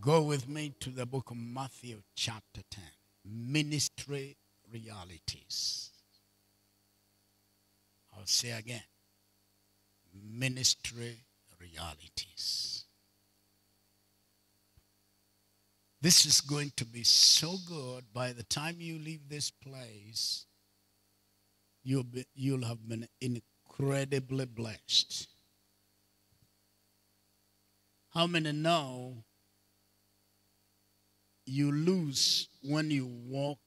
Go with me to the book of Matthew, chapter 10. Ministry realities. I'll say again ministry realities. This is going to be so good. By the time you leave this place, you'll, be, you'll have been incredibly blessed. How many know you lose when you walk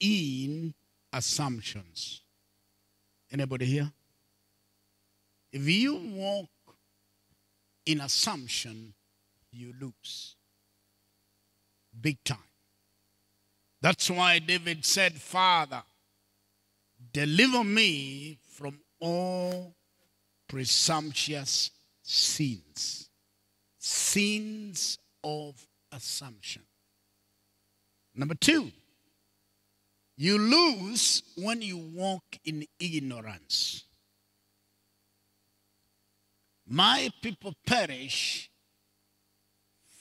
in assumptions? Anybody here? If you walk in assumption, you lose. Big time. That's why David said, Father, deliver me from all presumptuous sins, sins of assumption. Number two, you lose when you walk in ignorance. My people perish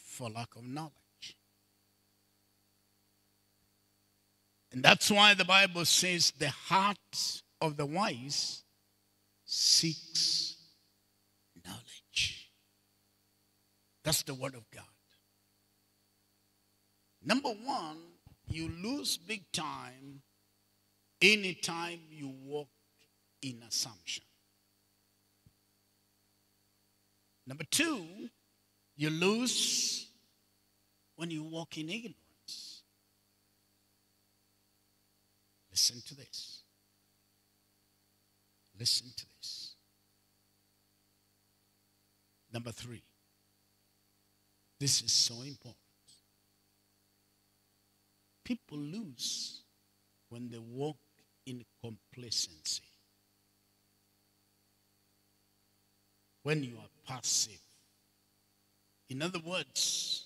for lack of knowledge. And that's why the Bible says the heart of the wise seeks knowledge. That's the word of God. Number one, you lose big time anytime you walk in assumption. Number two, you lose when you walk in ignorance. Listen to this. Listen to this. Number three, this is so important. People lose when they walk in complacency. When you are passive. In other words,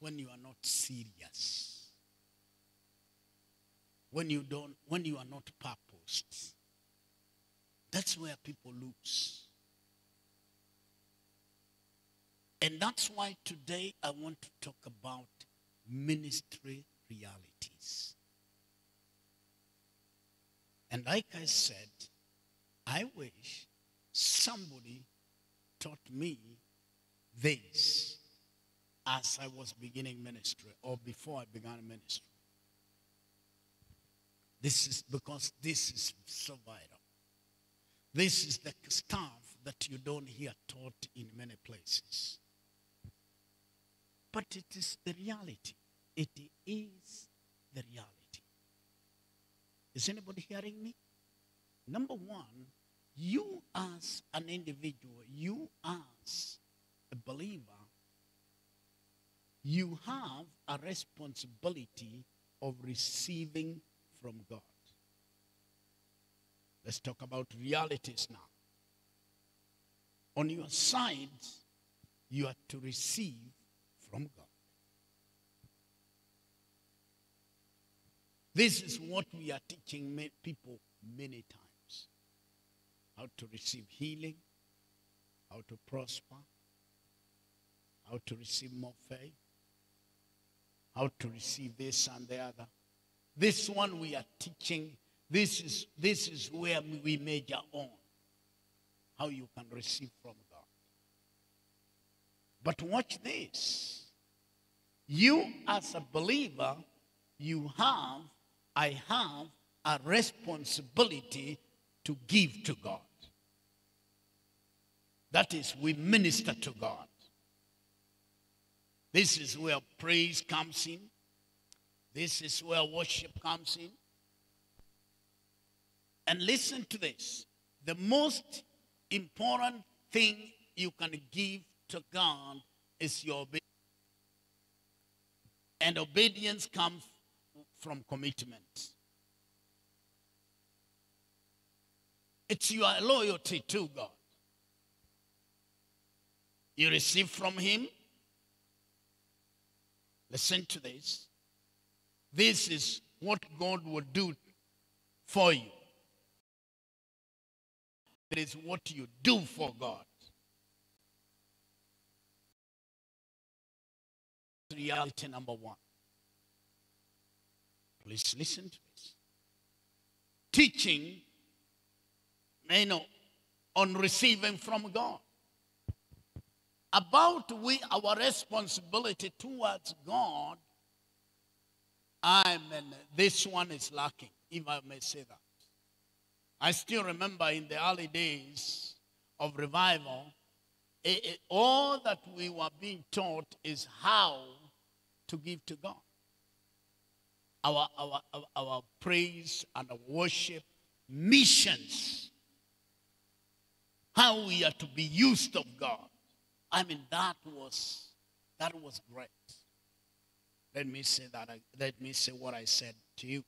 when you are not serious. When you don't when you are not purposed. That's where people lose. And that's why today I want to talk about ministry realities. And like I said, I wish somebody taught me this as I was beginning ministry or before I began ministry. This is because this is so vital. This is the stuff that you don't hear taught in many places. But it is the reality. It is the reality. Is anybody hearing me? Number one, you as an individual, you as a believer, you have a responsibility of receiving from God. Let's talk about realities now. On your side, you are to receive from God. This is what we are teaching people many times how to receive healing, how to prosper, how to receive more faith, how to receive this and the other. This one we are teaching, this is, this is where we major on how you can receive from God. But watch this. You, as a believer, you have, I have a responsibility to give to God. That is, we minister to God. This is where praise comes in. This is where worship comes in. And listen to this the most important thing you can give to God is your obedience. And obedience comes from commitment. It's your loyalty to God. You receive from Him. Listen to this. This is what God will do for you. It is what you do for God. reality number one. Please listen to this. Teaching, you know, on receiving from God. About we our responsibility towards God, I mean, this one is lacking, if I may say that. I still remember in the early days of revival, it, it, all that we were being taught is how to give to God. Our, our, our, our praise and our worship, missions, how we are to be used of God. I mean, that was that was great. Let me say that. Let me say what I said to you.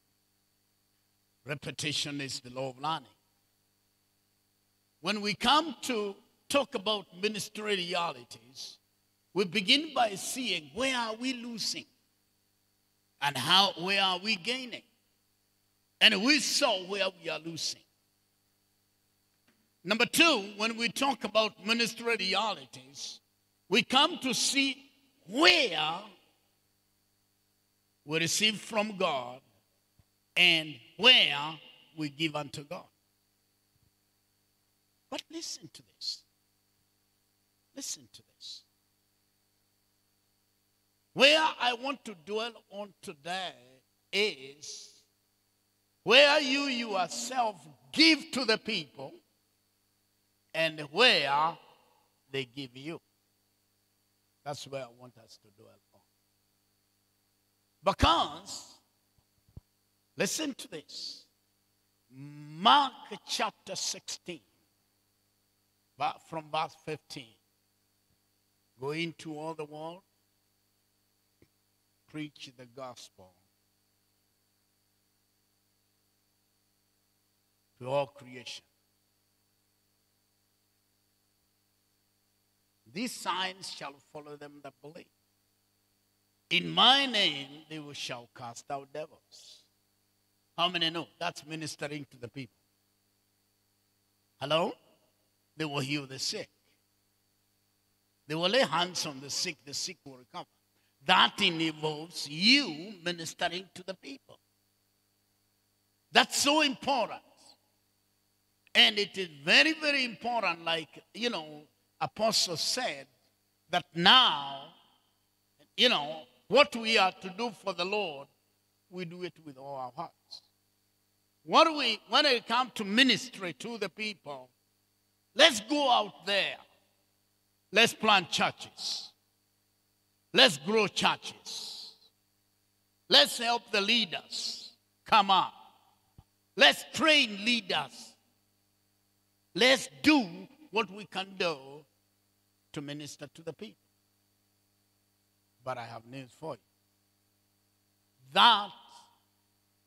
Repetition is the law of learning. When we come to talk about ministry realities, we begin by seeing where are we losing and how where are we gaining. And we saw where we are losing. Number two, when we talk about ministry realities, we come to see where we receive from God and where we give unto God. But listen to this. Listen to this. Where I want to dwell on today is where you yourself give to the people and where they give you. That's where I want us to dwell on. Because, listen to this Mark chapter 16, from verse 15. Go into all the world, preach the gospel to all creation. These signs shall follow them that believe. In my name they will shall cast out devils. How many know? That's ministering to the people. Hello? They will heal the sick. They will lay hands on the sick, the sick will recover. That involves you ministering to the people. That's so important. And it is very, very important, like, you know, apostle said that now, you know, what we are to do for the Lord, we do it with all our hearts. What we, when it comes to ministry to the people, let's go out there. Let's plant churches. Let's grow churches. Let's help the leaders come up. Let's train leaders. Let's do what we can do to minister to the people. But I have news for you. That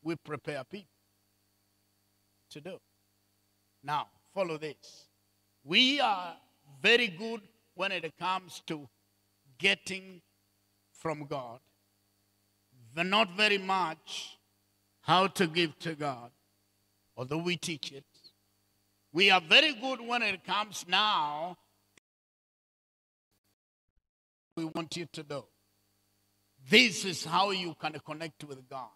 we prepare people to do. Now, follow this. We are very good when it comes to getting from God, but not very much how to give to God, although we teach it. We are very good when it comes now we want you to do. This is how you can connect with God.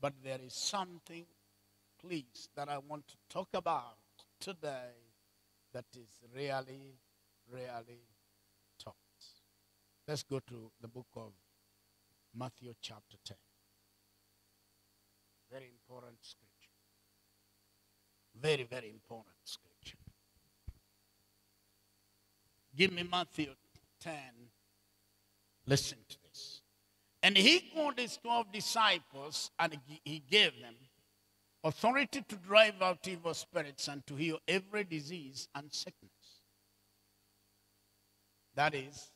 But there is something, please, that I want to talk about today that is really, really. Let's go to the book of Matthew, chapter 10. Very important scripture. Very, very important scripture. Give me Matthew 10, Listen to this. And he called his 12 disciples and he gave them authority to drive out evil spirits and to heal every disease and sickness. That is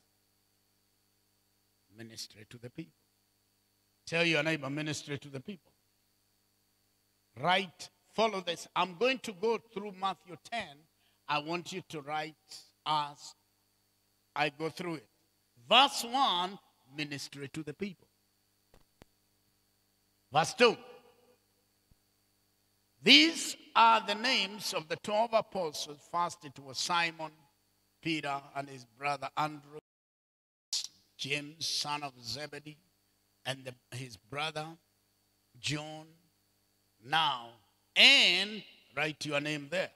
ministry to the people. Tell your neighbor, ministry to the people. Right? Follow this. I'm going to go through Matthew 10. I want you to write as I go through it. Verse 1 ministry to the people. Verse 2 These are the names of the 12 apostles. First, it was Simon, Peter, and his brother Andrew, James, son of Zebedee, and the, his brother John. Now, and write your name there.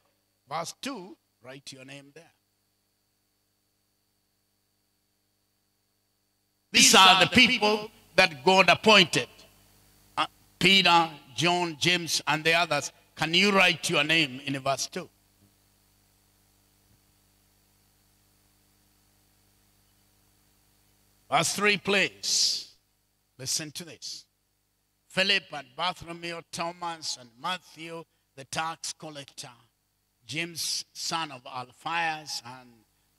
Verse 2, write your name there. These are the people that God appointed uh, Peter, John, James, and the others. Can you write your name in verse 2? Verse 3, please. Listen to this. Philip and Bartholomew, Thomas and Matthew, the tax collector, James, son of Alphaeus, and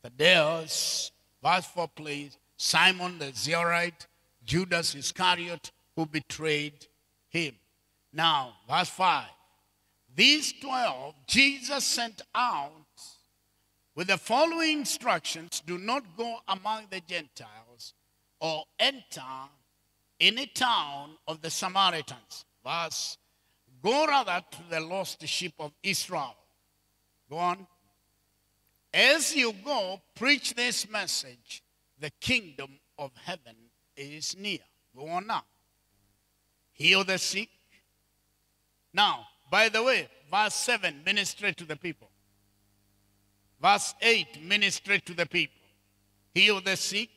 Thaddeus. Verse 4, please. Simon the Zealot, Judas Iscariot, who betrayed him. Now, verse 5. These 12 Jesus sent out with the following instructions Do not go among the Gentiles or enter any town of the Samaritans. Verse, go rather to the lost sheep of Israel. Go on. As you go, preach this message the kingdom of heaven is near. Go on now. Heal the sick. Now, by the way, verse 7, minister to the people. Verse 8, minister to the people. Heal the sick,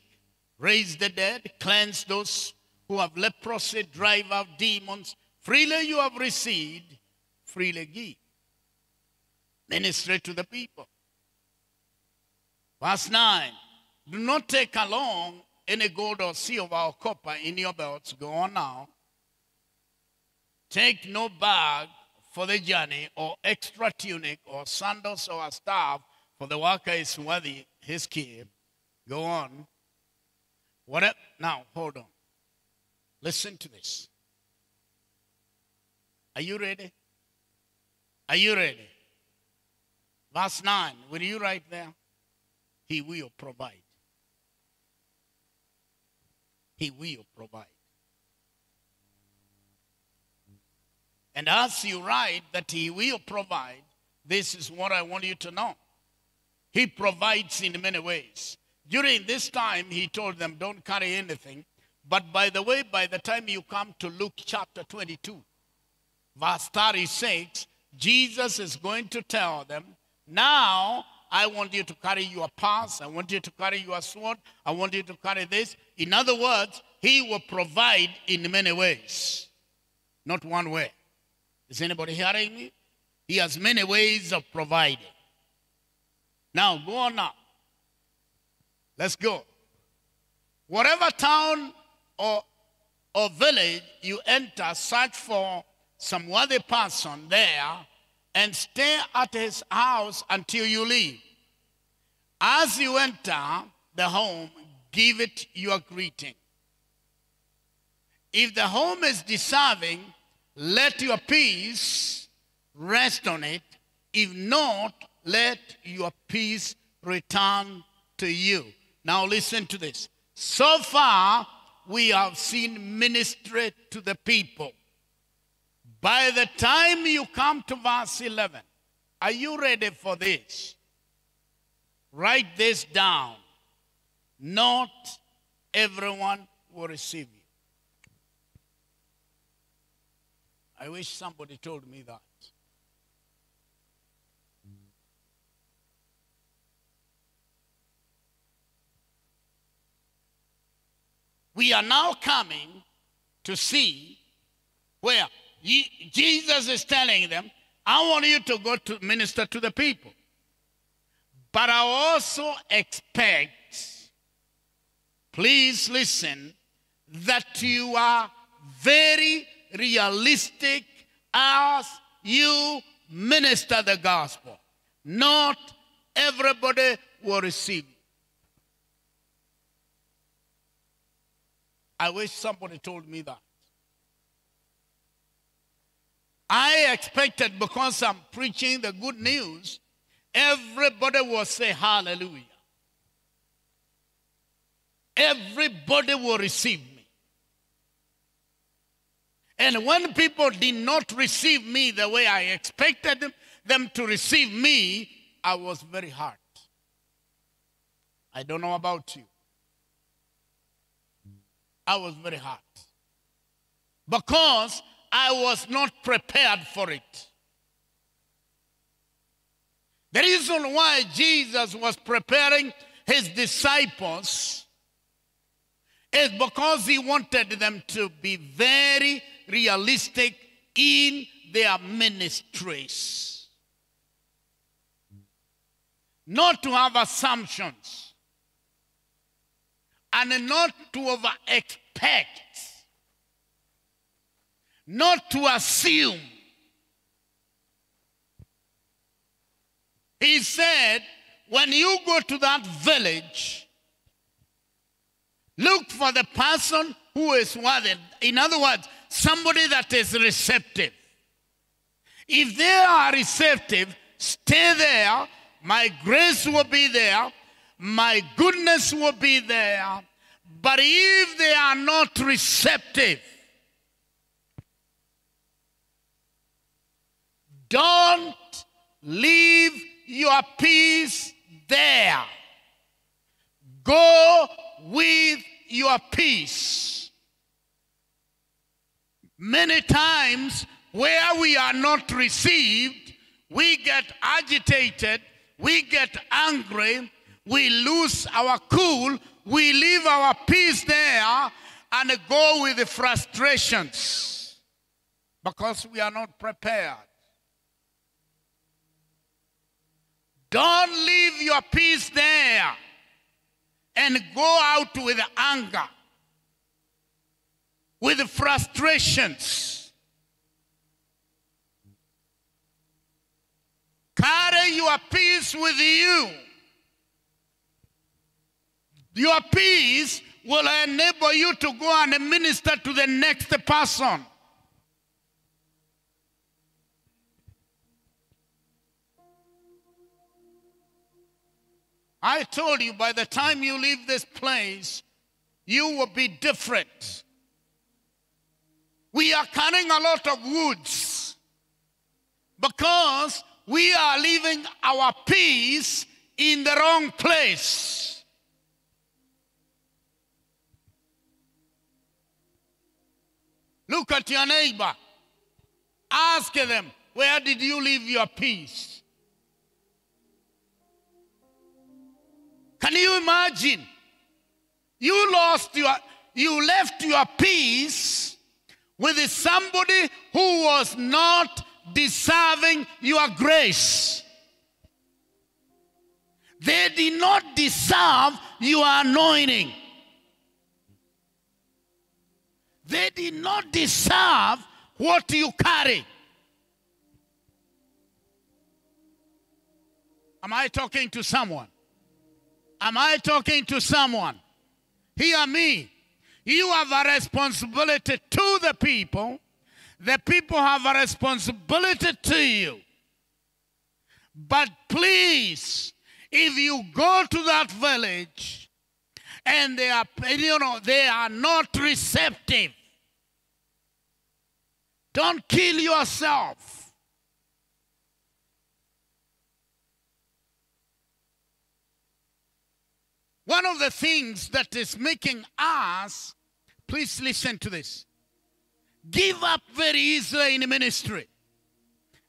raise the dead, cleanse those who have leprosy, drive out demons. Freely you have received, freely give. Minister to the people. Verse 9, do not take along any gold or silver or copper in your belts. Go on now. Take no bag for the journey, or extra tunic, or sandals, or a staff, for the worker is worthy his keep. Go on. What? Up? Now, hold on. Listen to this. Are you ready? Are you ready? Verse 9. Will you write there? He will provide. He will provide. And as you write that He will provide, this is what I want you to know. He provides in many ways. During this time, He told them, Don't carry anything. But by the way, by the time you come to Luke chapter 22, verse 36, Jesus is going to tell them, Now I want you to carry your purse. I want you to carry your sword. I want you to carry this. In other words, He will provide in many ways, not one way. Is anybody hearing me? He has many ways of providing. Now, go on now. Let's go. Whatever town or, or village you enter, search for some worthy person there and stay at his house until you leave. As you enter the home, give it your greeting. If the home is deserving, let your peace rest on it. If not, let your peace return to you. Now, listen to this. So far, we have seen ministry to the people. By the time you come to verse 11, are you ready for this? Write this down. Not everyone will receive you. I wish somebody told me that. We are now coming to see where Jesus is telling them, I want you to go to minister to the people. But I also expect, please listen, that you are very realistic as you minister the gospel. Not everybody will receive. I wish somebody told me that. I expected because I'm preaching the good news, everybody will say hallelujah. Everybody will receive me. And when people did not receive me the way I expected them, to receive me, I was very hurt. I don't know about you. I was very hurt because I was not prepared for it. The reason why Jesus was preparing his disciples is because he wanted them to be very realistic in their ministries. Not to have assumptions and not to over expect, not to assume. He said, when you go to that village, look for the person who is worthy. In other words, somebody that is receptive. If they are receptive, stay there. My grace will be there. My goodness will be there. But if they are not receptive, don't leave your peace there. Go with your peace. Many times, where we are not received, we get agitated, we get angry, we lose our cool, we leave our peace there and go with the frustrations because we are not prepared. Don't leave your peace there and go out with anger, with frustrations. Carry your peace with you. Your peace will enable you to go and minister to the next person. I told you by the time you leave this place, you will be different. We are carrying a lot of woods because we are leaving our peace in the wrong place. Look at your neighbor. Ask them, where did you leave your peace? Can you imagine? You lost your, you left your peace with somebody who was not deserving your grace. They did not deserve your anointing. They did not deserve what you carry. Am I talking to someone? Am I talking to someone? Hear me. You have a responsibility to the people. The people have a responsibility to you. But please, if you go to that village and they are, you know, they are not receptive, don't kill yourself. One of the things that is making us, please listen to this, give up very easily in ministry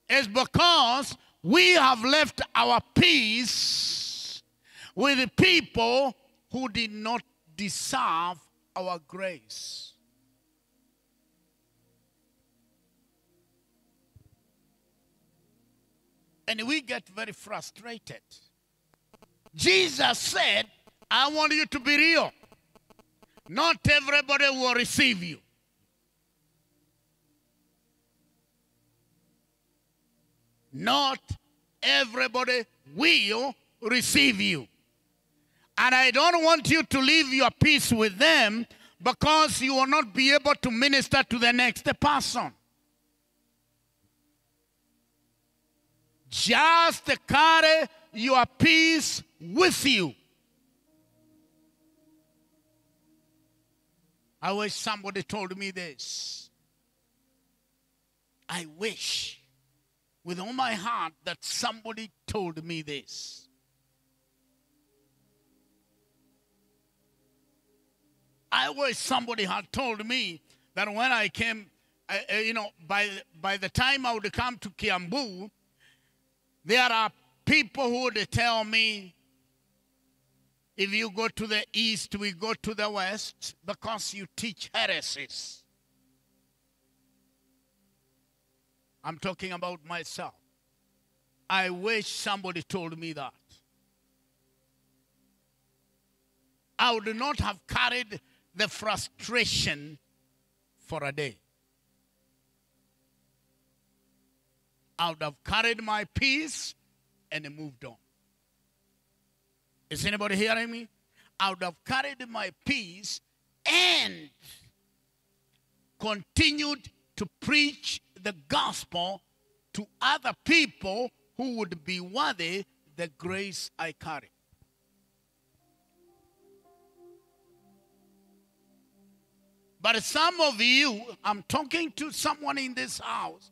is because we have left our peace with people who did not deserve our grace. And we get very frustrated. Jesus said, I want you to be real. Not everybody will receive you. Not everybody will receive you. And I don't want you to leave your peace with them because you will not be able to minister to the next person. Just carry your peace with you. I wish somebody told me this. I wish with all my heart that somebody told me this. I wish somebody had told me that when I came, uh, uh, you know, by, by the time I would come to Kiambu, there are people who would tell me, if you go to the east, we go to the west because you teach heresies. I'm talking about myself. I wish somebody told me that. I would not have carried the frustration for a day. I would have carried my peace and moved on. Is anybody hearing me? I would have carried my peace and continued to preach the gospel to other people who would be worthy the grace I carry. But some of you, I'm talking to someone in this house,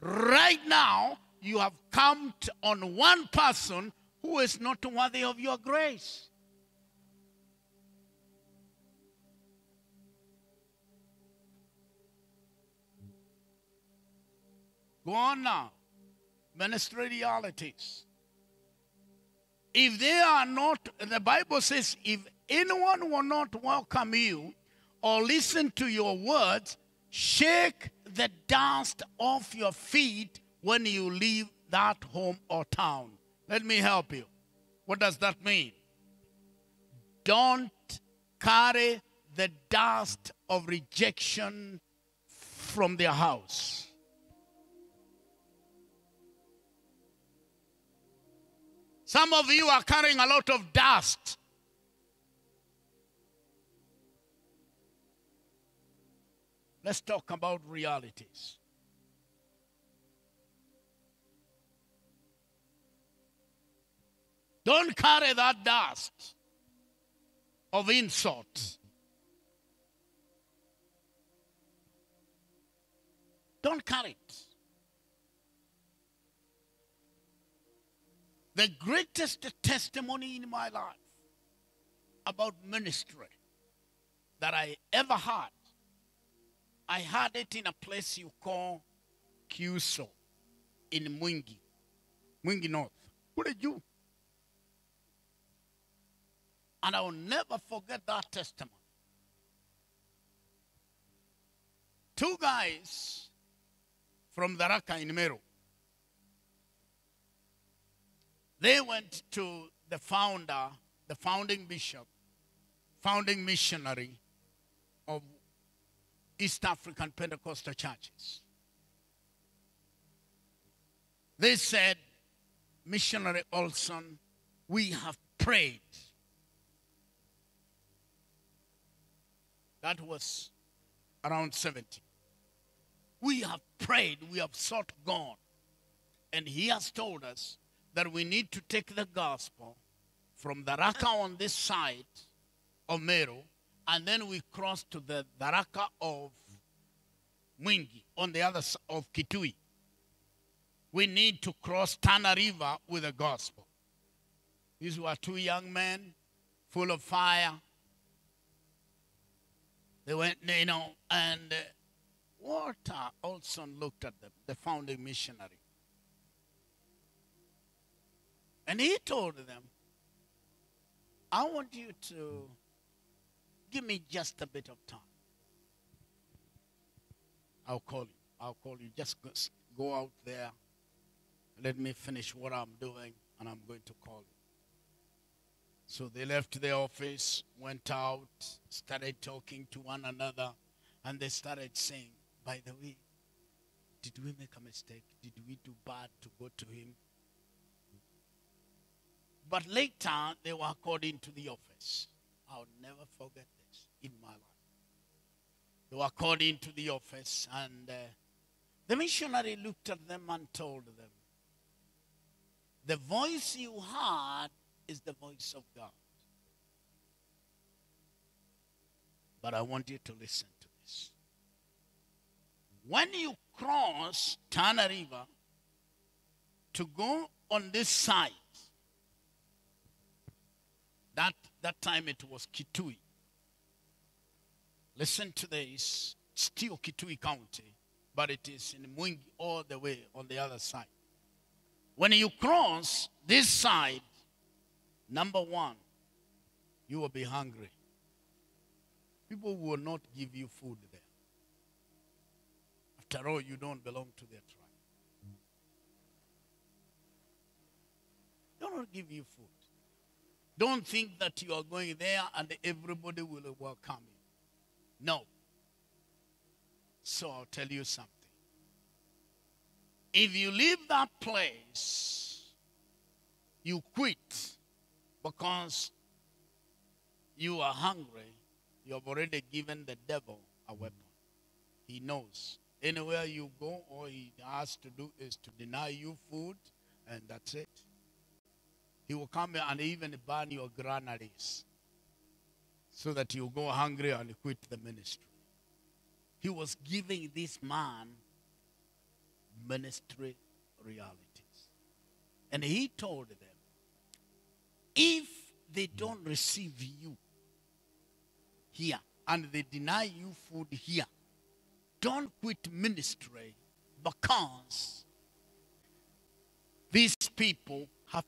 right now, you have come on one person who is not worthy of your grace. Go on now. Ministry realities. If they are not, the Bible says, if anyone will not welcome you or listen to your words, shake the dust off your feet when you leave that home or town. Let me help you. What does that mean? Don't carry the dust of rejection from their house. Some of you are carrying a lot of dust. Let's talk about realities. Don't carry that dust of insult. Don't carry it. The greatest testimony in my life about ministry that I ever had, I had it in a place you call Kyuso in Mwingi, Mwingi North. What did you? And I will never forget that testimony. Two guys from Tharaka in Meru. They went to the founder, the founding bishop, founding missionary East African Pentecostal churches. They said, Missionary Olson, we have prayed That was around 70. We have prayed, we have sought God, and He has told us that we need to take the gospel from Tharaka on this side of Meru, and then we cross to the, Tharaka of Mwingi on the other side of Kitui. We need to cross Tana River with the gospel. These were two young men full of fire, they went, you know, and uh, Walter Olson looked at them, the founding missionary. And he told them, I want you to give me just a bit of time. I'll call you. I'll call you. Just go, out there. Let me finish what I'm doing, and I'm going to call you. So they left the office, went out, started talking to one another, and they started saying, By the way, did we make a mistake? Did we do bad to go to him? But later, they were called into the office. I'll never forget this in my life. They were called into the office, and uh, the missionary looked at them and told them, The voice you heard is the voice of God. But I want you to listen to this. When you cross Tana River to go on this side, that, that time it was Kitui. Listen to this. Still Kitui County, but it is in Mwingi all the way on the other side. When you cross this side, number one, you will be hungry. People will not give you food there. After all, you don't belong to their tribe. They will not give you food. Don't think that you are going there and everybody will welcome you. No. So I'll tell you something. If you leave that place, you quit because you are hungry, you have already given the devil a weapon. He knows. Anywhere you go, all he has to do is to deny you food, and that's it. He will come and even burn your granaries so that you go hungry and quit the ministry. He was giving this man ministry realities. And he told them, if they don't receive you here and they deny you food here, don't quit ministry because these people have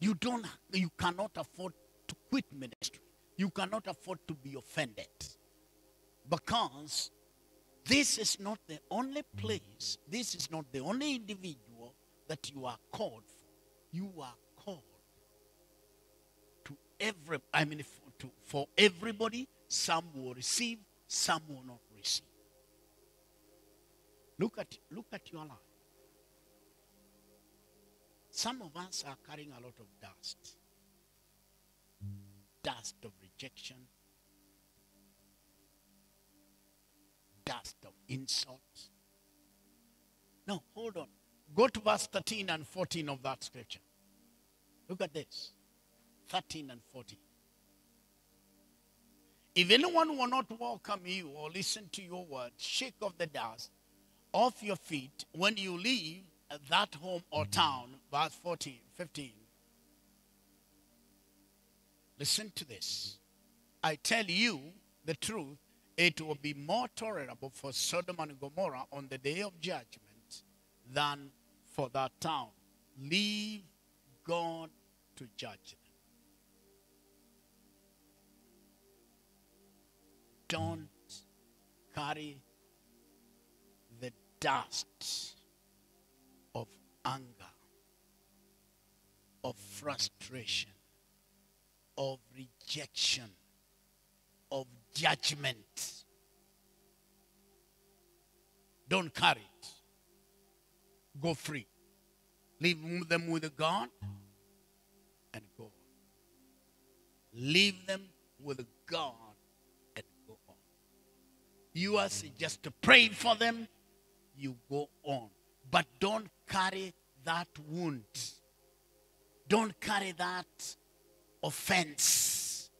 you don't you cannot afford to quit ministry. You cannot afford to be offended. Because this is not the only place this is not the only individual that you are called for. You are called to every i mean for, to, for everybody some will receive some will not receive. Look at look at your life some of us are carrying a lot of dust dust of rejection, dust of insults. No, hold on. Go to verse 13 and 14 of that scripture. Look at this 13 and 14. If anyone will not welcome you or listen to your word, shake off the dust off your feet when you leave that home or town. Verse 14, 15. Listen to this. I tell you the truth, it will be more tolerable for Sodom and Gomorrah on the day of judgment than for that town. Leave God to judge them. Don't carry the dust anger, of frustration, of rejection, of judgment. Don't carry it. Go free. Leave them with God and go on. Leave them with God and go on. You are just to pray for them, you go on. But don't carry that wound. Don't carry that offense.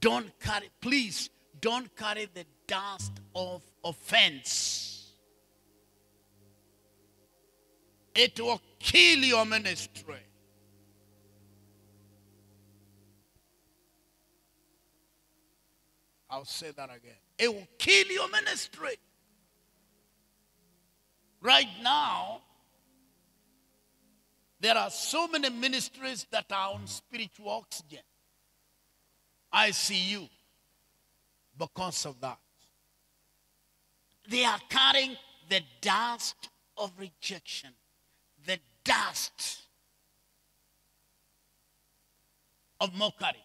Don't carry, please, don't carry the dust of offense. It will kill your ministry. I'll say that again. It will kill your ministry. Right now, there are so many ministries that are on spiritual oxygen. I see you because of that. They are carrying the dust of rejection, the dust of mockery,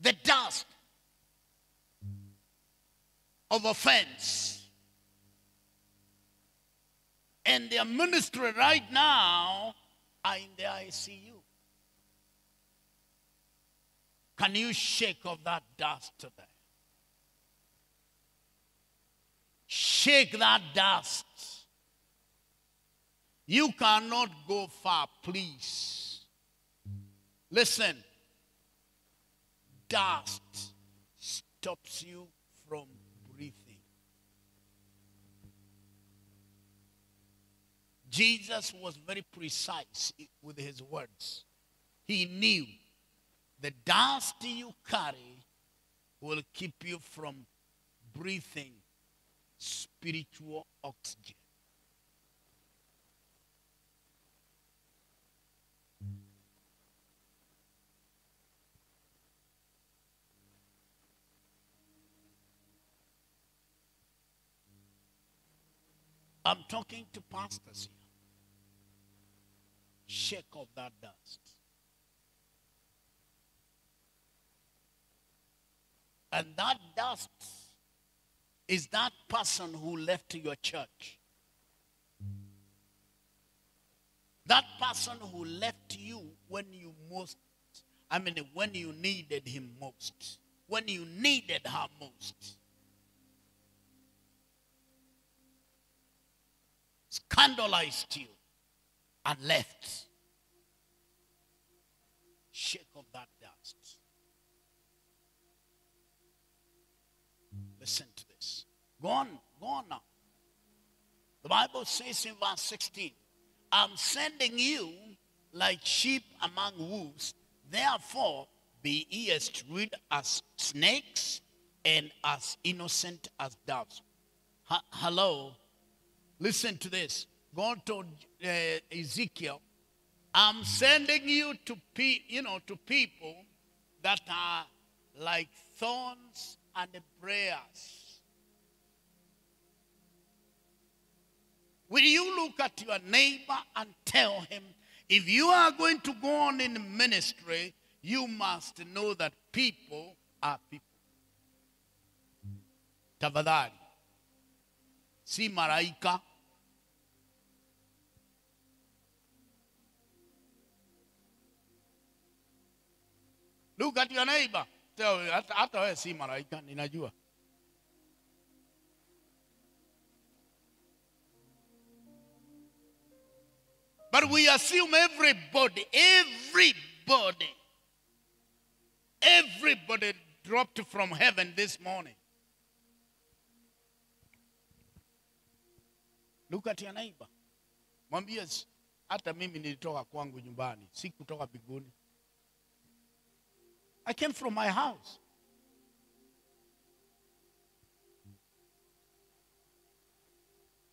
the dust of offense. And their ministry right now are in the ICU. Can you shake off that dust today? Shake that dust. You cannot go far, please. Listen, dust stops you from breathing. Jesus was very precise with his words. He knew the dust you carry will keep you from breathing spiritual oxygen. I'm talking to pastors here. Shake off that dust. And that dust is that person who left your church. That person who left you when you most, I mean, when you needed him most, when you needed her most. Scandalized you and left. Shake off that dust. Listen to this. Go on, go on now. The Bible says in verse 16, I'm sending you like sheep among wolves. Therefore, be ye as shrewd as snakes and as innocent as doves. Ha- hello? Listen to this. God told uh, Ezekiel, I'm sending you to pe- you know to people that are like thorns and briars. Will you look at your neighbor and tell him, if you are going to go on in ministry, you must know that people are people. Tafadhali, si maraika. Look at your neighbor. Tell hata hata wewe si malaika, ninajua. But we assume everybody, everybody, everybody dropped from heaven this morning. Look at your neighbor. Mwambie "S- hata mimi nilitoka kwangu nyumbani, si kutoka mbinguni. I came from my house.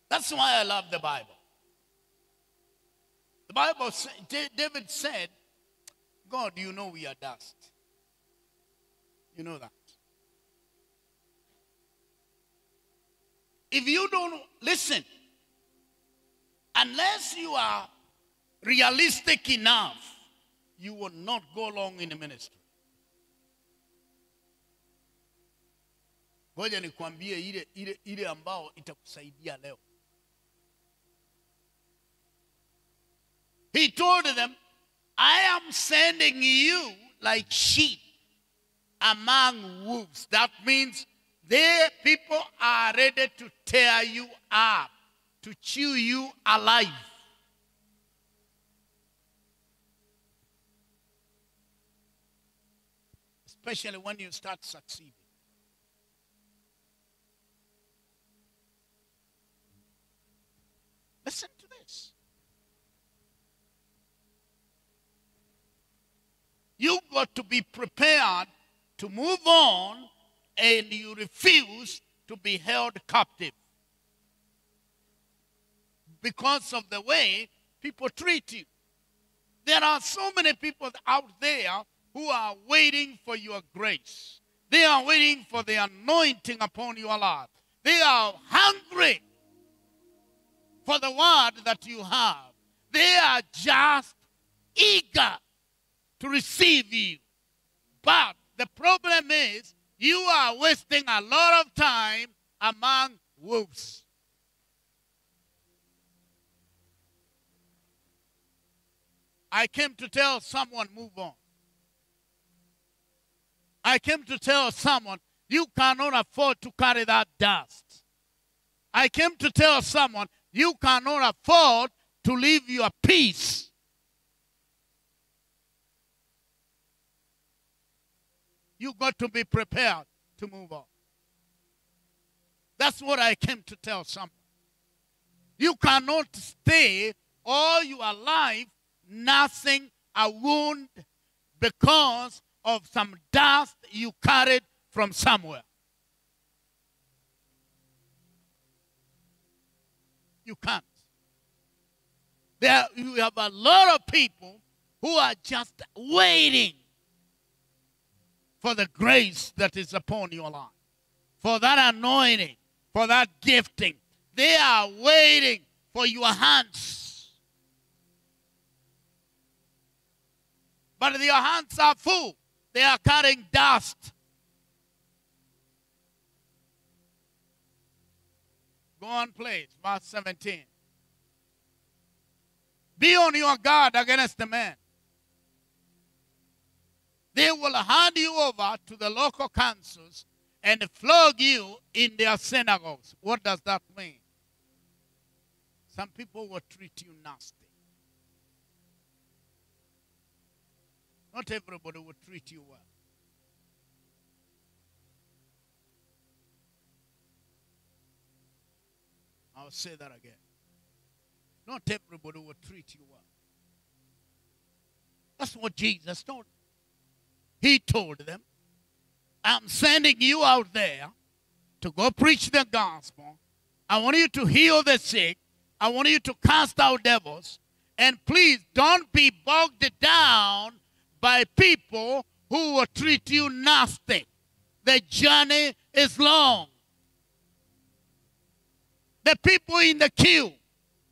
That's why I love the Bible. The Bible, David said, God, you know we are dust. You know that. If you don't listen, unless you are realistic enough, you will not go long in the ministry. Ngoja nikwambie ile ile ile ambao itakusaidia leo. He told them, I am sending you like sheep among wolves. That means they people are ready to tear you up, to chew you alive. Especially when you start succeeding. Listen to this. You've got to be prepared to move on and you refuse to be held captive because of the way people treat you. There are so many people out there who are waiting for your grace. They are waiting for the anointing upon your life. They are hungry for the word that you have. They are just eager to receive you. But the problem is, you are wasting a lot of time among wolves. I came to tell someone, move on. I came to tell someone, you cannot afford to carry that dust. I came to tell someone, you cannot afford to leave your peace. You got to be prepared to move on. That's what I came to tell someone. You cannot stay all your life nursing a wound because of some dust you carried from somewhere. You can't. There, you have a lot of people who are just waiting for the grace that is upon your life, for that anointing, for that gifting. They are waiting for your hands. But your hands are full, they are carrying dust. Go on, please. Verse 17. Be on your guard against the man. They will hand you over to the local councils and flog you in their synagogues. What does that mean? Some people will treat you nasty. Not everybody will treat you well. I'll say that again. Not everybody will treat you well. That's what Jesus told. He told them, I'm sending you out there to go preach the gospel. I want you to heal the sick. I want you to cast out devils. And please don't be bogged down by people who will treat you nasty. The journey is long. The people in the queue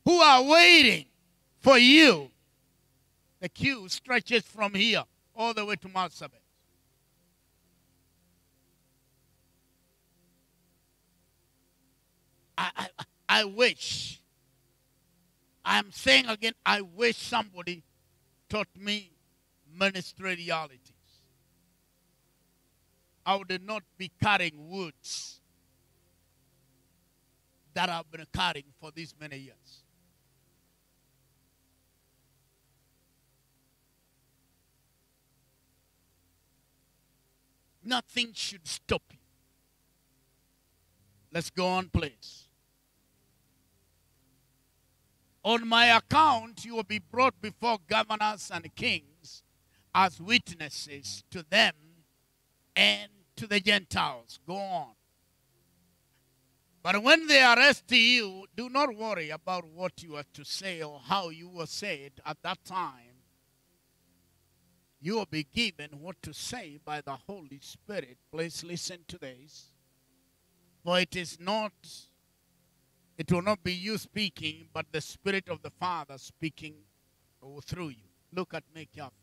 who are waiting for you, the queue stretches from here all the way to Marsabit. I, I, I wish, I'm saying again, I wish somebody taught me ministry realities. I would not be carrying woods that I've been carrying for these many years. Nothing should stop you. Let's go on, please. On my account, you will be brought before governors and kings as witnesses to them and to the Gentiles. Go on. But when they arrest you, do not worry about what you are to say or how you say it at that time. You will be given what to say by the Holy Spirit. Please listen to this. For it is not, it will not be you speaking, but the Spirit of the Father speaking through you. Look at me carefully.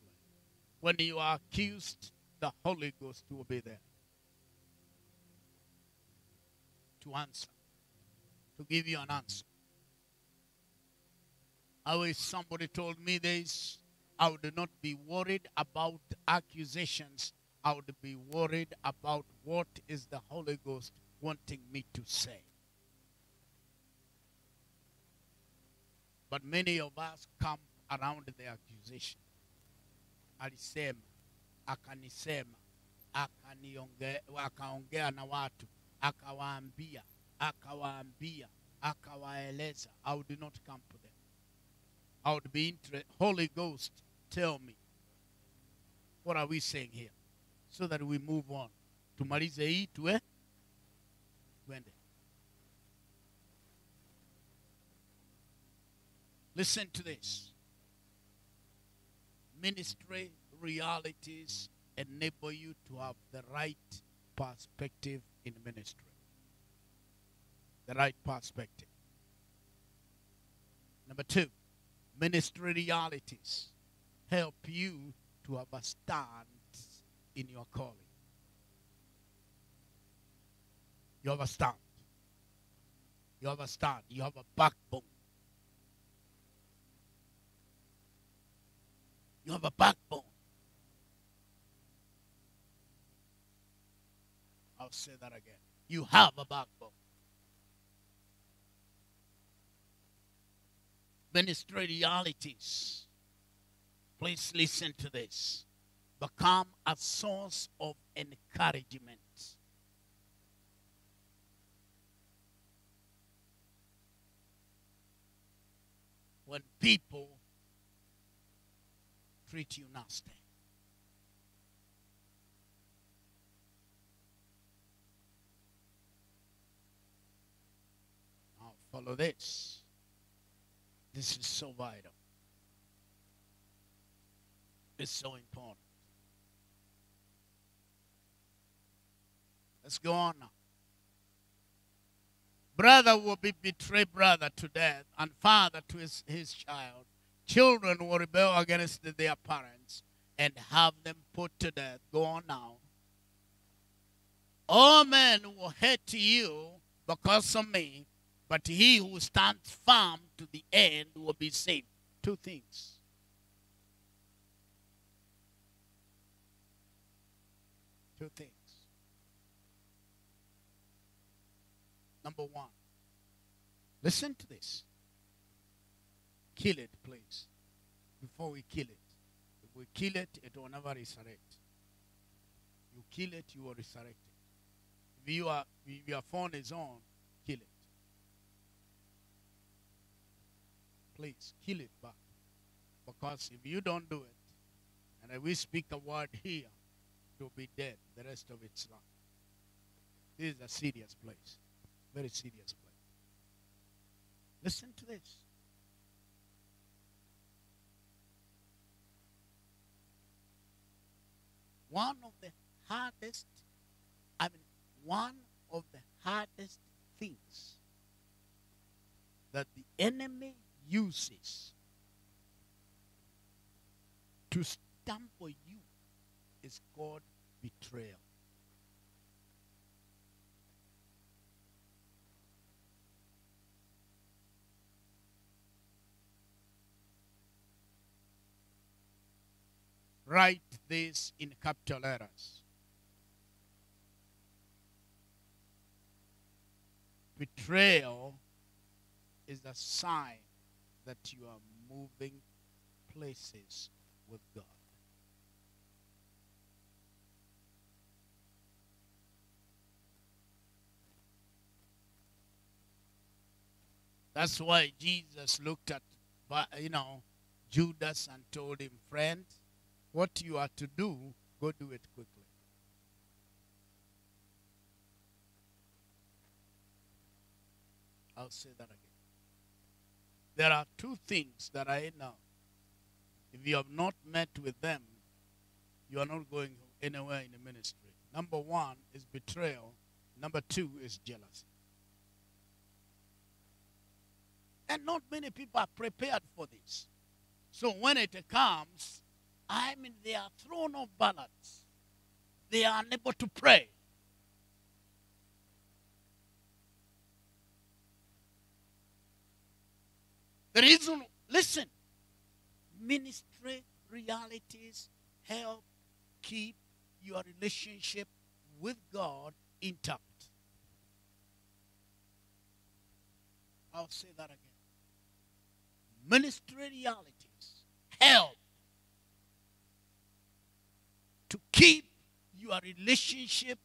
When you are accused, the Holy Ghost will be there to answer, to give you an answer. I wish somebody told me this. I would not be worried about accusations. I would be worried about what is the Holy Ghost wanting me to say. But many of us come around the accusation. Alisema, akanisema, akaongea na watu, akawaambia, akawaambia, akawaeleza. I would not come to them. I would be interested. Holy Ghost, tell me. What are we saying here? So that we move on. Tumalize hii tuwe twende. Listen to this. Ministry realities enable you to have the right perspective in ministry. The right perspective. Number two, ministry realities help you to have a stand in your calling. You have a stand. You have a stand. You have a backbone. You have a backbone. I'll say that again. You have a backbone. Ministry realities. Please listen to this. Become a source of encouragement. When people treat you nasty. Follow this. This is so vital. It's so important. Let's go on now. Brother will be betray brother to death, and father to his, his child. Children will rebel against their parents and have them put to death. Go on now. All men will hate you because of me, but he who stands firm to the end will be saved. Two things. Two things. Number one, listen to this. Kill it, please, before we kill it. If we kill it, it will never resurrect. You kill it, you will resurrect it. If, you are, if your phone is on, kill it. Please, kill it back. Because if you don't do it, and if we speak a word here, it will be dead the rest of its life. This is a serious place. Very serious place. Listen to this. One of the hardest, I mean, one of the hardest things that the enemy uses to stand for you is called betrayal. Write this in capital letters. Betrayal is a sign that you are moving places with God. That's why Jesus looked at, you know, Judas and told him, friend, what you are to do, go do it quickly. I'll say that again. There are two things that I know. If you have not met with them, you are not going anywhere in the ministry. Number one is betrayal. Number two is jealousy. And not many people are prepared for this. So when it comes, I mean, they are thrown off balance. They are unable to pray. The reason, listen, ministry realities help keep your relationship with God intact. I'll say that again. Ministry realities help to keep your relationship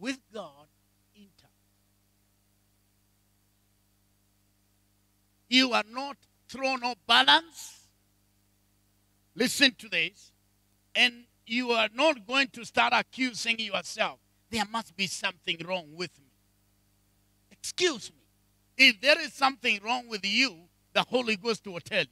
with God intact. You are not thrown off balance. Listen to this. And you are not going to start accusing yourself. There must be something wrong with me. Excuse me. If there is something wrong with you, the Holy Ghost will tell you.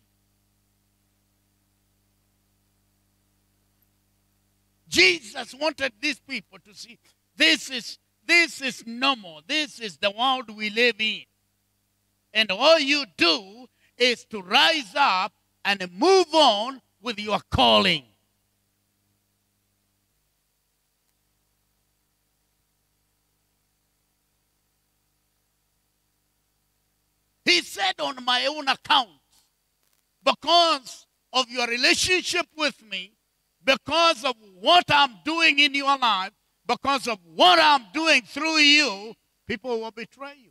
Jesus wanted these people to see this is this is normal. This is the world we live in. And all you do is to rise up and move on with your calling. He said, on my own account, because of your relationship with me, because of what I'm doing in your life, because of what I'm doing through you, people will betray you.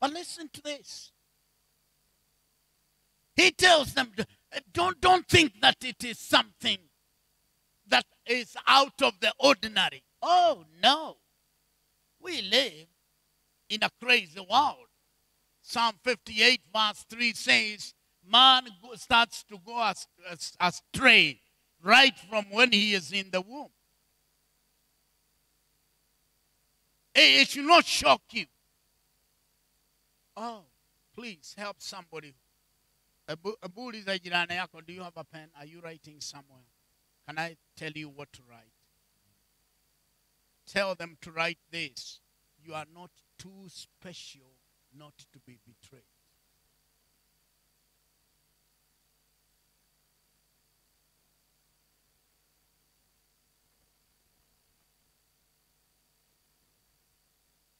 But listen to this. He tells them, don't, don't think that it is something that is out of the ordinary. Oh, no. We live in a crazy world. Psalm 58, verse 3 says, Man starts to go astray right from when he is in the womb. It, it should not shock you. Oh, please help somebody. Ebu- Ebuuliza jirani yako, do you have a pen? Are you writing somewhere? Can I tell you what to write? Tell them to write this. You are not too special not to be betrayed.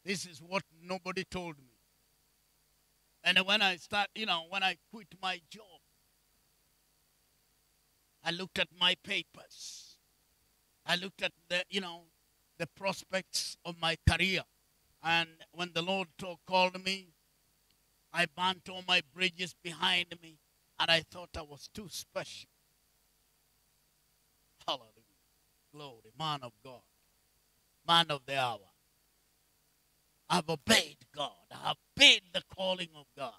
This is what nobody told me. And when I start, you know, when I quit my job, I looked at my papers. I looked at the, you know, the prospects of my career. And when the Lord called me, I burnt all my bridges behind me, and I thought I was too special. Hallelujah. Glory, man of God, man of the hour. I've obeyed God. I've obeyed the calling of God.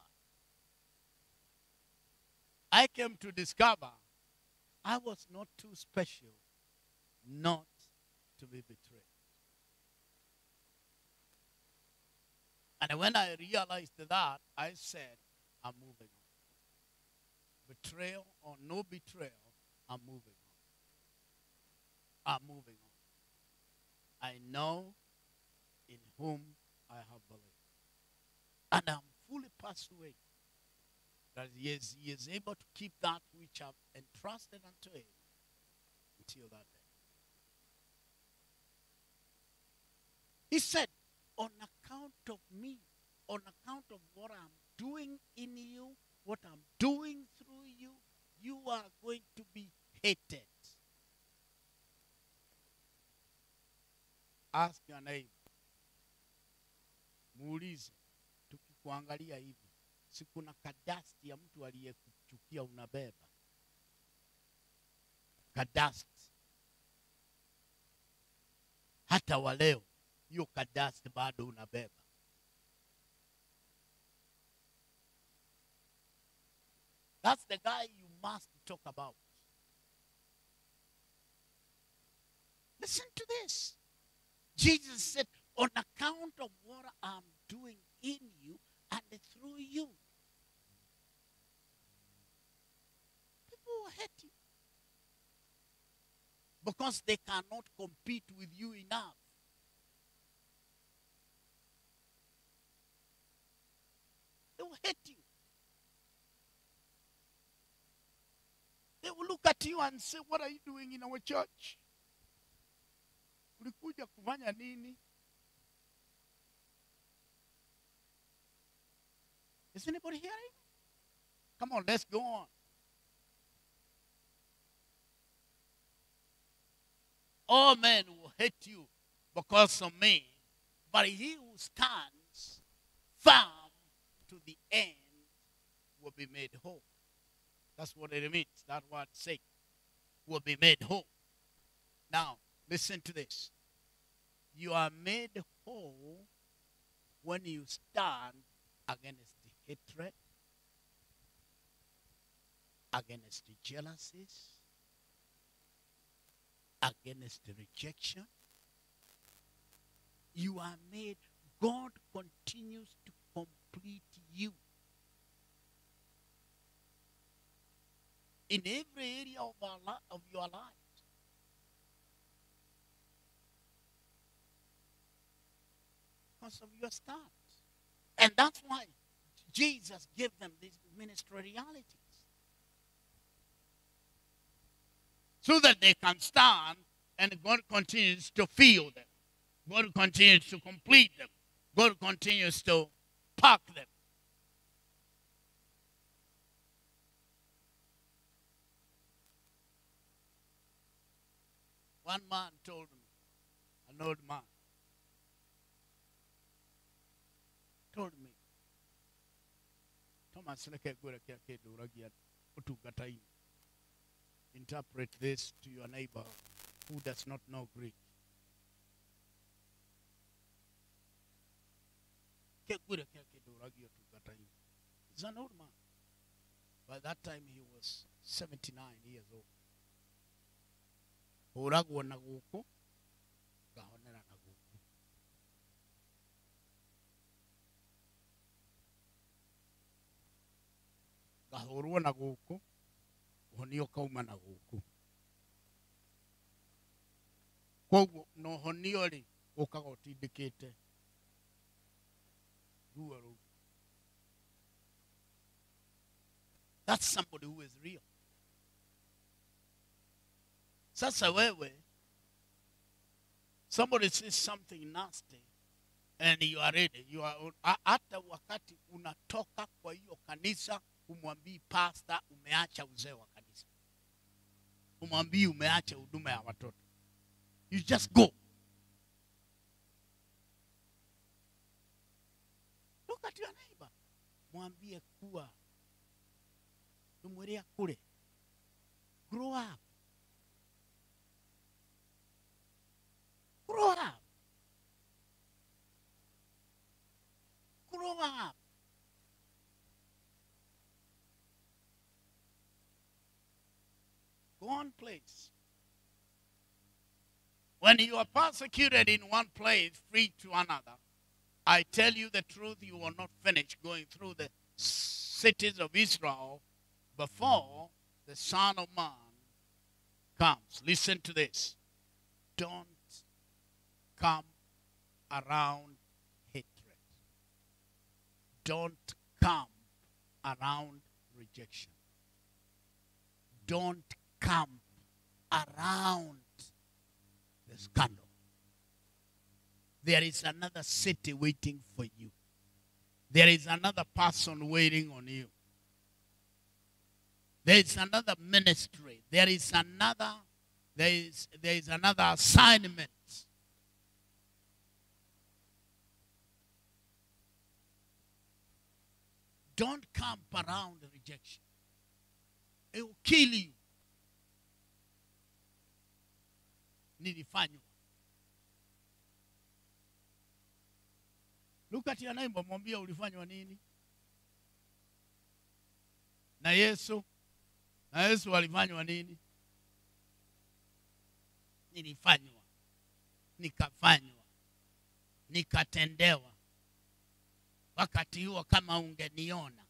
I came to discover I was not too special not to be betrayed. And when I realized that, I said, I'm moving on. Betrayal or no betrayal, I'm moving on. I'm moving on. I know in whom I have believed. And I'm fully persuaded that he is, he is able to keep that which I've entrusted unto him until that day. He said, on account of me, on account of what I'm doing in you, what I'm doing through you, you are going to be hated. Ask your neighbor. Muulize, tukikuangalia hivi, si kuna kadasti ya mtu aliyekuchukia unabeba? Kadasti. Hata wa leo hiyo kadasti bado unabeba. That's the guy you must talk about. Listen to this. Jesus said, on account of what I'm doing in you and through you, people will hate you because they cannot compete with you enough. They will hate you. They will look at you and say, What are you doing in our church? Ulikuja kufanya nini? Is anybody hearing? Come on, let's go on. All men will hate you because of me, but he who stands firm to the end will be made whole. That's what it means. That word say will be made whole. Now, listen to this. You are made whole when you stand against hatred, against the jealousies, against the rejection. You are made, God continues to complete you. In every area of, our li- of your life. Because of your start. And that's why Jesus gave them these ministry realities. So that they can stand and God continues to fill them. God continues to complete them. God continues to pack them. One man told me, an old man, told me, Interpret this to your neighbor who does not know Greek. He's an old man. By that time he was 79 years old. Ngahũrwo na guku gũkũ ũhonio kauma na guku koguo na ũhonio ri ukaga utindikite ruo rũu. That's somebody who is real. Sasa wewe somebody says something nasty and you are ready. You are ha- hata wakati unatoka kwa hiyo kanisa umwambii pasta umeacha uzee wa kanisa. Umwambii umeacha huduma ya watoto. You just go. Look at your neighbor. Mwambie kuwa tumwiria kule, grow up. Grow up. Grow up go on place when you are persecuted in one place free to another I tell you the truth, you will not finish going through the cities of Israel before the Son of Man comes. Listen to this. Don't come around hatred. Don't come around rejection. Don't come around the scandal there is another city waiting for you. There is another person waiting on you. There is another ministry. There is another there is there is another assignment. Don't camp around rejection. It will kill you. Nilifanywa. Luka at mwambia, ulifanywa nini? Na Yesu, na Yesu alifanywa nini? Nilifanywa, nikafanywa, nikatendewa. Wakati huo kama ungeniona,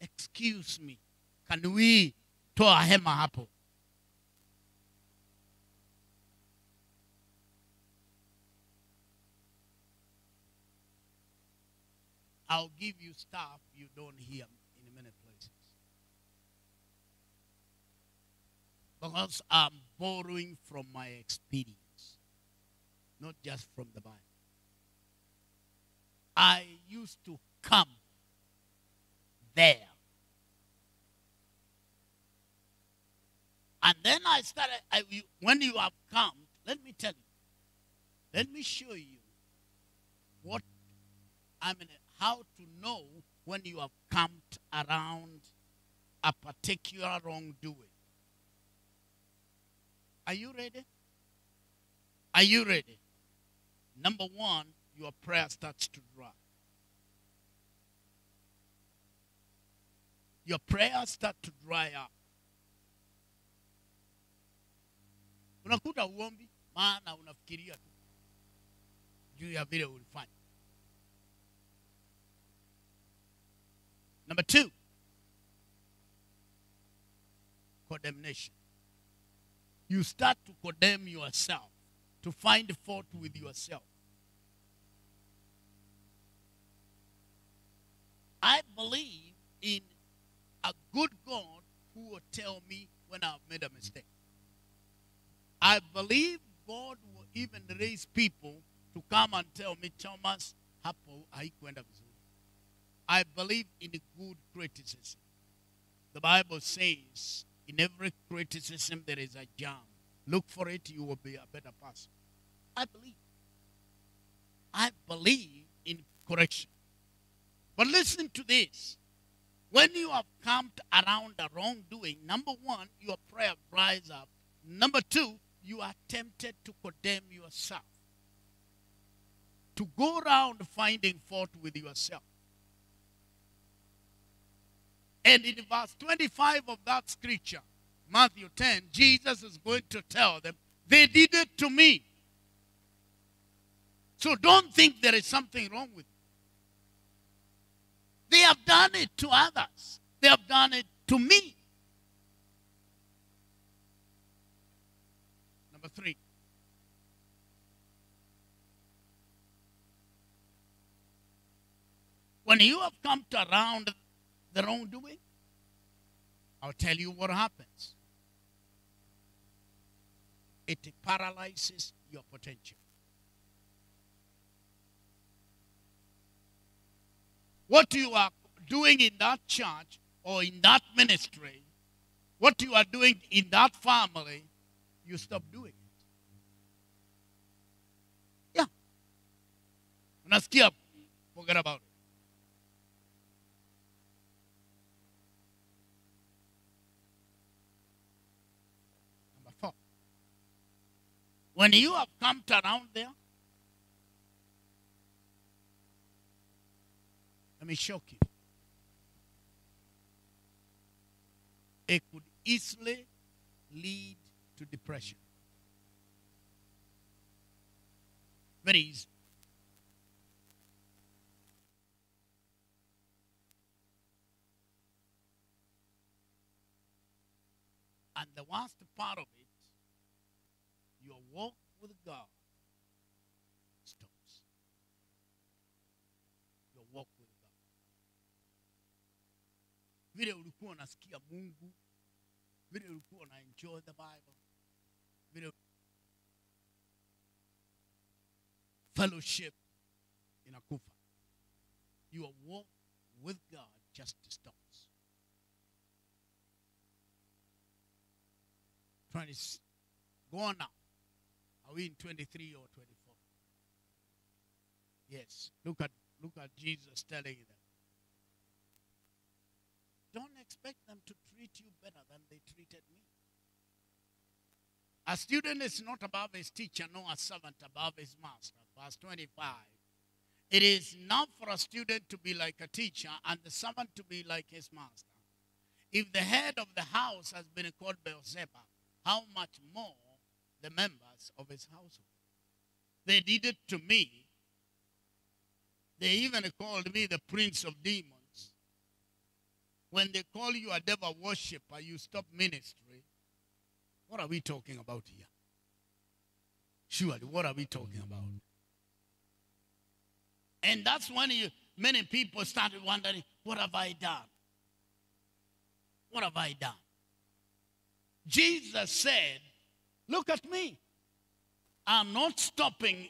excuse me, can we toa hema hapo? I'll give you stuff you don't hear in many places. Because I'm borrowing from my experience, not just from the Bible. I used to come there. And then I started, I, when you have come, let me tell you, let me show you what I'm mean, how to know when you have camped around a particular wrongdoing. Are you ready? Are you ready? Number one, your prayer starts to dry. Your prayers start to dry up. Unakuta uombi maana unafikiria tu juu ya vile ulifanya. Number two, condemnation. You start to condemn yourself, to find fault with yourself. I believe in a good God who will tell me when I've made a mistake. I believe God will even raise people to come and tell me, Thomas, hapo haikuenda vizuri. I believe in good criticism. The Bible says, in every criticism there is a jam. Look for it, you will be a better person. I believe. I believe in correction. But listen to this. When you have camped around the wrongdoing, number one, your prayer dries up. Number two, you are tempted to condemn yourself. To go around finding fault with yourself. And in verse 25 of that scripture, Matthew 10, Jesus is going to tell them, they did it to me. So don't think there is something wrong with it. They have done it to others. They have done it to me. Number three. When you have come to around the wrongdoing, I'll tell you what happens. It paralyzes your potential. What you are doing in that church or in that ministry, what you are doing in that family, you stop doing it. Yeah. Unasikia, forget about it. Number four. When you have camped around there, let me shock you. It could easily lead to depression. Very easy. And the worst part of it, your walk with God stops. Your walk with God. Vile ulikuwa unasikia Mungu, vile ulikuwa una enjoy the Bible, vile fellowship inakufa. Your walk with God just stops. 20, go on now. Are we in 23 or 24? Yes. Look at look at Jesus telling them. Don't expect them to treat you better than they treated me. A student is not above his teacher, nor a servant above his master. Verse 25. It is not for a student to be like a teacher and the servant to be like his master. If the head of the house has been called Beelzebub, how much more the members of his household? They did it to me. They even called me the prince of demons. When they call you a devil worshiper, you stop ministry. What are we talking about here? Surely, what are we talking about? And that's when you, many people started wondering, what have I done? What have I done? Jesus said, Look at me. I'm not stopping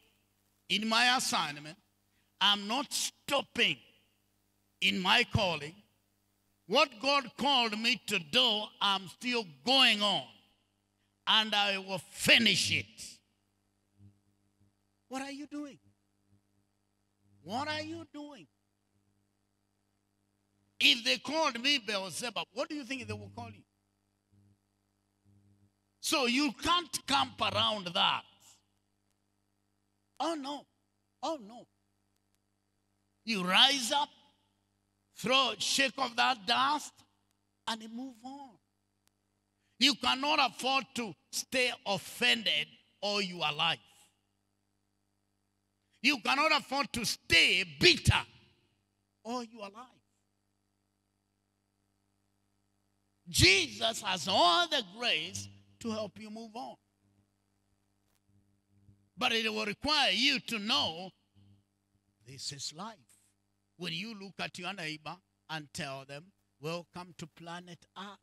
in my assignment. I'm not stopping in my calling. What God called me to do, I'm still going on. And I will finish it. What are you doing? What are you doing? If they called me Beelzebub, what do you think they will call you? So you can't camp around that. Oh no. Oh no. You rise up, throw, shake off that dust, and move on. You cannot afford to stay offended all your life. You cannot afford to stay bitter all your life. Jesus has all the grace to help you move on. But it will require you to know this is life. When you look at your neighbor and tell them, Welcome to planet Earth.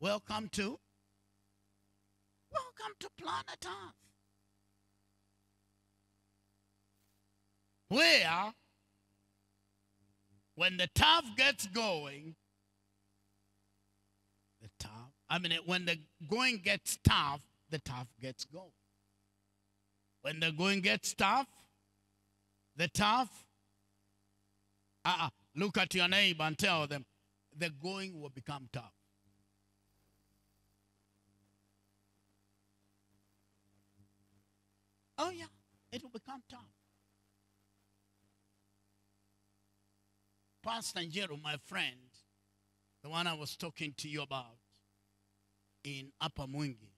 Welcome to Welcome to planet Earth. Where when the tough gets going, I mean, when the going gets tough, the tough gets going. When the going gets tough, the tough, uh-uh, look at your neighbor and tell them, the going will become tough. Oh, yeah, it will become tough. Pastor Njero, my friend, the one I was talking to you about in Upper Mwingi.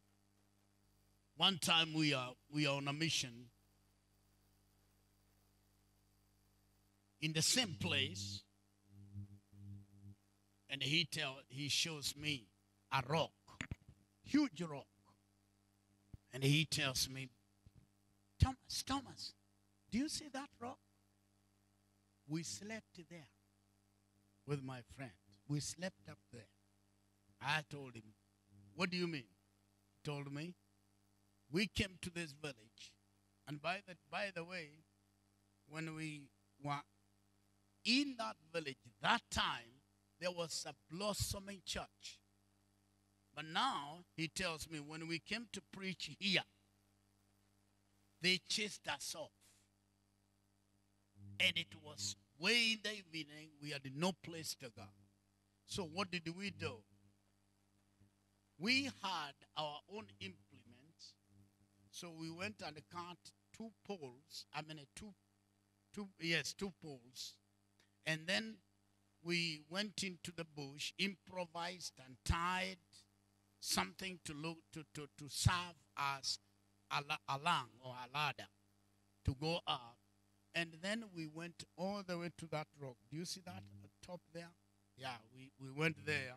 One time we are we are on a mission. in the same place, and he tell he shows me a rock, huge rock, and he tells me, Thomas, Thomas, do you see that rock? We slept there with my friend. We slept up there. I told him, What do you mean? Told me, We came to this village. And by the, by the way, when we were in that village, that time, there was a blossoming church. But now, he tells me, when we came to preach here, they chased us off. And it was way in the evening. We had no place to go. So what did we do? We had our own implements. So we went and cut two poles. I mean, two, two, yes, two poles. And then we went into the bush, improvised and tied something to look to, to, to serve as a, a lung or a ladder to go up. And then we went all the way to that rock. Do you see that at top there? Yeah, we, we went there.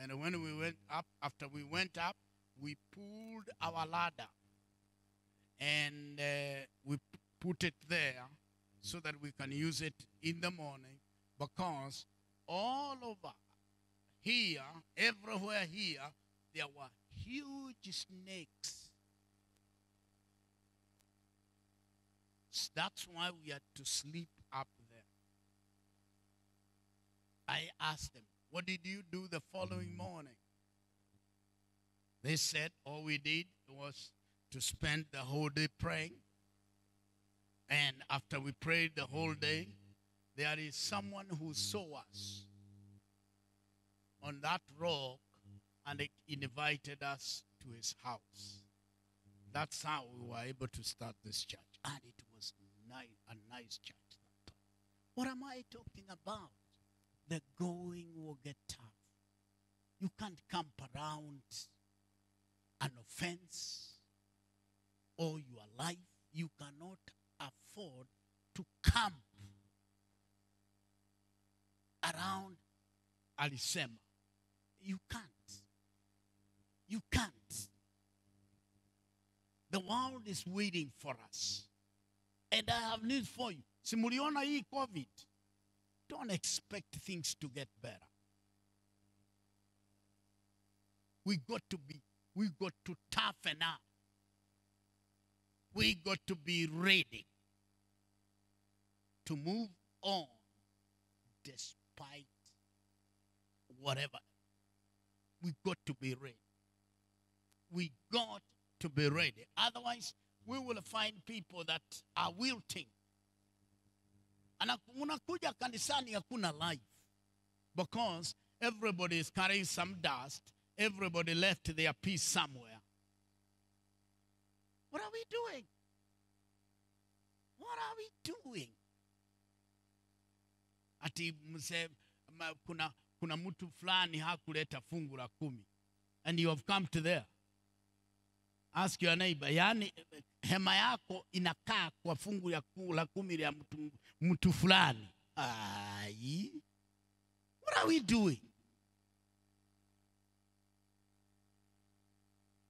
And when we went up, after we went up, we pulled our ladder and uh, we put it there so that we can use it in the morning because all over here, everywhere here, there were huge snakes. That's why we had to sleep up there. I asked them, What did you do the following mm. morning? They said, All we did was to spend the whole day praying. And after we prayed the whole day, there is someone who saw us on that rock and invited us to his house. That's how we were able to start this church. And it was ni- a nice church. What am I talking about? The going will get tough. You can't camp around an offense or your life. You cannot afford to camp around Alisema. You can't. You can't. The world is waiting for us. And I have news for you. Simuliona hii COVID. Don't expect things to get better. We got to be, we got to toughen up. We got to be ready to move on despite whatever. We got to be ready. We got to be ready. Otherwise, we will find people that are wilting. Unakuja kanisani hakuna life because everybody is carrying some dust. Everybody left their piece somewhere. What are we doing? What are we doing? Ati mse, kuna, kuna mtu fulani hakuleta fungu la kumi and you have come to there. Ask your neighbor, yaani hema yako inakaa kwa fungu ya la kumi la mtu, mtu fulani. What are we doing?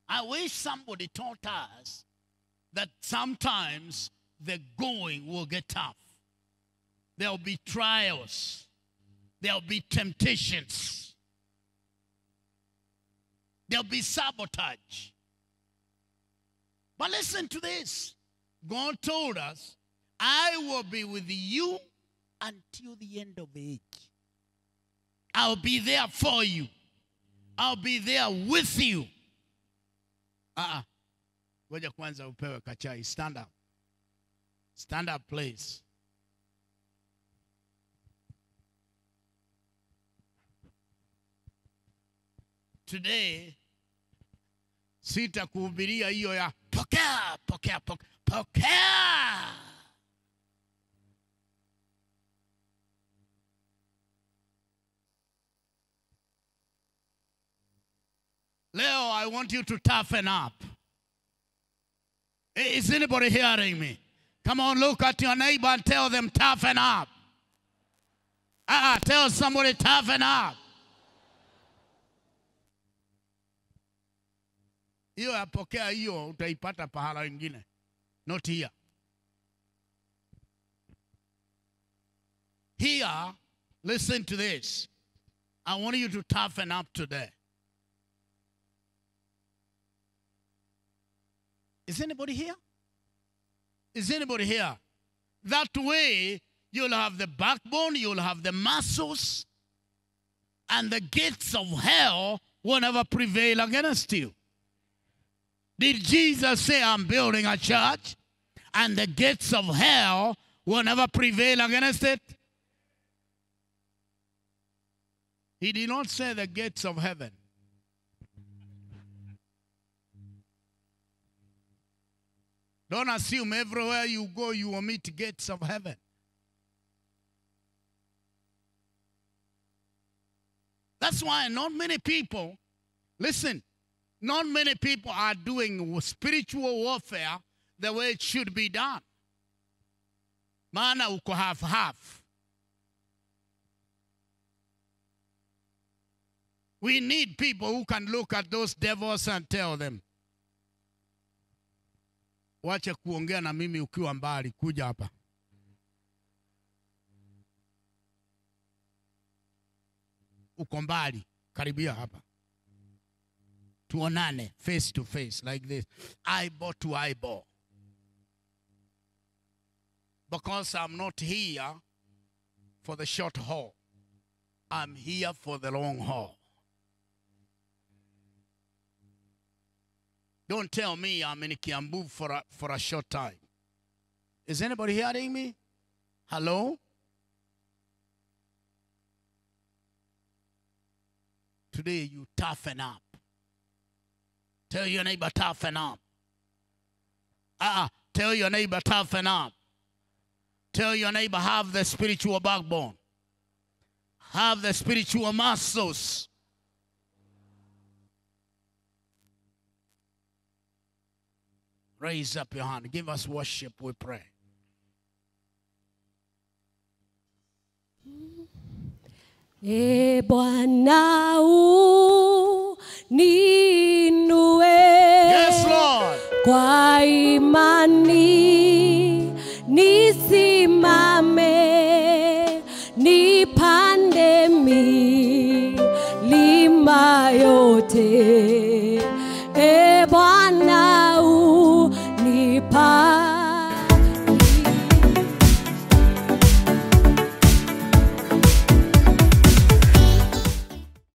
I wish somebody taught us that sometimes the going will get tough. There'll be trials. There'll be temptations. There'll be sabotage. But listen to this. God told us, I will be with you until the end of age. I'll be there for you. I'll be there with you. Ah, ngoja kwanza upewe kachai. Stand up. Stand up, please. Today sitakuhubiria hiyo ya pokea, pokea, pokea, pokea. Leo, I want you to toughen up. Is anybody hearing me? Come on, look at your neighbor and tell them, toughen up. up. Tell somebody, toughen up. Hiyo yapokea hiyo, utaipata pahala wengine, not here. Here, listen to this. I want you to toughen up today. Is anybody here? Is anybody here? That way, you'll have the backbone, you'll have the muscles, and the gates of hell will never prevail against you. Did Jesus say, I'm building a church, and the gates of hell will never prevail against it? He did not say the gates of heaven. Don't assume everywhere you go you will meet gates of heaven. That's why not many people, listen, not many people are doing spiritual warfare the way it should be done. Maana uko half half. We need people who can look at those devils and tell them, wache kuongea na mimi ukiwa mbali, kuja hapa. Uko mbali, karibia hapa, tuonane face to face like this, eyeball to eyeball. Because I'm not here for the short haul, I'm here for the long haul. Don't tell me I'm in Kiambu for a, for a short time. Is anybody hearing me? Hello? Today you toughen up. Tell your neighbor toughen up. Uh-uh. Tell your neighbor toughen up. Tell your neighbor have the spiritual backbone. Have the spiritual muscles. Raise up your hand. Give us worship, we pray. E Bwana uninue Yes, Lord. kwa imani nisimame, nipande milima yote